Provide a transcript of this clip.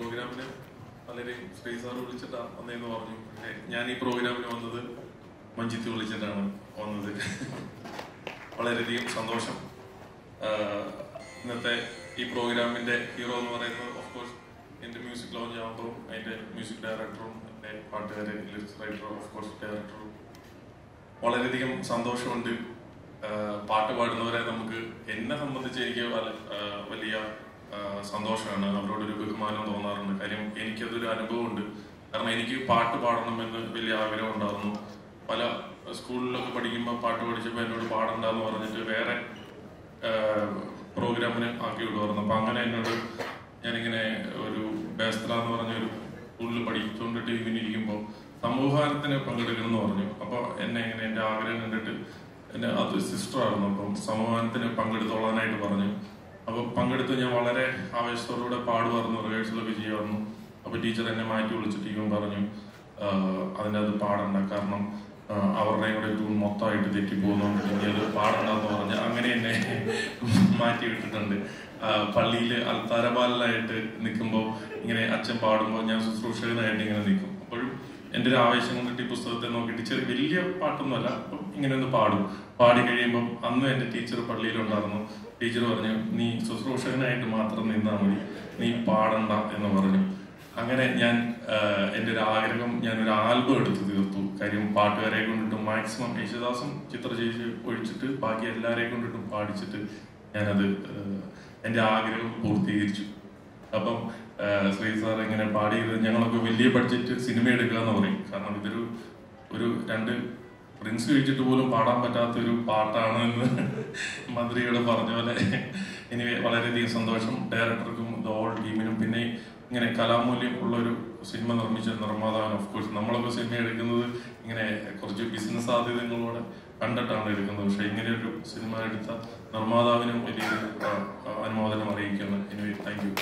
പ്രോഗ്രാമിന് പലരെയും ശ്രീ സാർ വിളിച്ചിട്ടാ വന്നേന്ന് പറഞ്ഞു. ഞാൻ ഈ പ്രോഗ്രാമിന് വന്നത് മഞ്ജിത്ത് വിളിച്ചിട്ടാണ് വന്നത്. വളരെയധികം സന്തോഷം. ഇന്നത്തെ ഈ പ്രോഗ്രാമിന്റെ ഹീറോ എന്ന് പറയുന്നത് ഓഫ് കോഴ്സ് എന്റെ മ്യൂസിക് ലോഞ്ച് ആകുമ്പോൾ അതിന്റെ മ്യൂസിക് ഡയറക്ടറും എന്റെ പാട്ടുകാരെ ലിറിക്സ് റൈറ്ററും ഓഫ് കോഴ്സ് ഡയറക്ടറും വളരെയധികം സന്തോഷമുണ്ട്. പാട്ട് പാടുന്നവരെ നമുക്ക് എന്നെ സംബന്ധിച്ച് എനിക്ക് വലിയ സന്തോഷമാണ്. അവരോടൊരു ബഹുമാനം തോന്നാറുണ്ട്. കാര്യം എനിക്കതൊരു അനുഭവമുണ്ട്. കാരണം എനിക്ക് പാട്ട് പാടണമെന്ന് വലിയ ആഗ്രഹം ഉണ്ടായിരുന്നു. പല സ്കൂളിലൊക്കെ പഠിക്കുമ്പോൾ പാട്ട് പഠിച്ചപ്പോൾ എന്നോട് പാടണ്ടെന്ന് പറഞ്ഞിട്ട് വേറെ പ്രോഗ്രാമിന് ആക്കി വിടുമായിരുന്നു അപ്പം അങ്ങനെ എന്നോട് ഞാനിങ്ങനെ ഒരു ബേസ്ത്ര എന്ന് പറഞ്ഞ ഒരു സ്കൂളിൽ പഠിച്ചുകൊണ്ടിട്ട് ഇങ്ങനെ ഇരിക്കുമ്പോൾ സമൂഹാരത്തിന് പങ്കെടുക്കണം എന്ന് പറഞ്ഞു. അപ്പോൾ എന്നെ ഇങ്ങനെ എന്റെ ആഗ്രഹം കണ്ടിട്ട് എന്റെ അത് സിസ്റ്ററായിരുന്നു. അപ്പം സമൂഹത്തിന് പങ്കെടുത്തോളാനായിട്ട് പറഞ്ഞു. അപ്പൊ പങ്കെടുത്ത് ഞാൻ വളരെ ആവേശത്തോടുകൂടെ പാടുമായിരുന്നു റിഹേഴ്സലൊക്കെ ചെയ്യുമായിരുന്നു അപ്പൊ ടീച്ചർ എന്നെ മാറ്റി വിളിച്ചിട്ട് പറഞ്ഞു. അതിന്റെ അത് പാടണ്ട. കാരണം അവരുടെ കൂടെ ട്യൂൺ മൊത്തമായിട്ട് തെറ്റിപ്പോകുന്നുണ്ട് ഇനി അത് പാടണ്ടെന്ന് പറഞ്ഞ് അങ്ങനെ എന്നെ മാറ്റി വിട്ടിട്ടുണ്ട്. പള്ളിയിൽ അൽത്താരപാലനായിട്ട് നിൽക്കുമ്പോൾ ഇങ്ങനെ അച്ഛൻ പാടുമ്പോൾ ഞാൻ ശുശ്രൂഷകനായിട്ട് ഇങ്ങനെ നിൽക്കും. എന്റെ ഒരു ആവേശം കൊണ്ടിട്ട് ഈ പുസ്തകത്തെ നോക്കിയിട്ട് ചെറിയ വലിയ പാട്ടൊന്നുമല്ല അപ്പം ഇങ്ങനെ ഒന്ന് പാടും. പാടി കഴിയുമ്പോൾ അന്ന് എന്റെ ടീച്ചർ പള്ളിയിലുണ്ടായിരുന്നു ടീച്ചർ പറഞ്ഞു നീ ശുശ്രൂഷകനായിട്ട് മാത്രം നിന്നാൽ മതി. നീ പാടണ്ട എന്ന് പറഞ്ഞു. അങ്ങനെ ഞാൻ എന്റെ എന്റെ ഒരു ആഗ്രഹം ഞാൻ ഒരു ആൽബം എടുത്ത് തീർത്തു. കാര്യം പാട്ടുകാരെ കൊണ്ടിട്ടും മാക്സിമം യേശുദാസും ചിത്ര ചേച്ചി ഒഴിച്ചിട്ട് ബാക്കി എല്ലാവരെയും കൊണ്ടിട്ടും പാടിച്ചിട്ട് ഞാനത് എന്റെ ആഗ്രഹം പൂർത്തീകരിച്ചു. അപ്പം ശ്രീ സാർ ഇങ്ങനെ പാടിയത് ഞങ്ങളൊക്കെ വലിയ ബഡ്ജറ്റ് സിനിമ എടുക്കുക എന്ന് പറയും. കാരണം ഇതൊരു ഒരു രണ്ട് പ്രിൻസ് കഴിച്ചിട്ട് പോലും പാടാൻ പറ്റാത്ത ഒരു പാട്ടാണ് എന്ന് മന്ത്രിയോട് പറഞ്ഞ പോലെ. ഇനി വളരെയധികം സന്തോഷം. ഡയറക്ടർക്കും ഹോൾ ടീമിനും പിന്നെ ഇങ്ങനെ കലാമൂല്യം ഉള്ള ഒരു സിനിമ നിർമ്മിച്ച നിർമ്മാതാവിന് ഓഫ് കോഴ്സ് നമ്മളൊക്കെ സിനിമ എടുക്കുന്നത് ഇങ്ങനെ കുറച്ച് ബിസിനസ് സാധ്യതകളോടെ കണ്ടിട്ടാണ് എടുക്കുന്നത്. പക്ഷെ ഇങ്ങനെ ഒരു സിനിമ എടുത്ത നിർമ്മാതാവിനും വലിയൊരു അനുമോദനം അറിയിക്കുന്നു. ഇനി താങ്ക് യു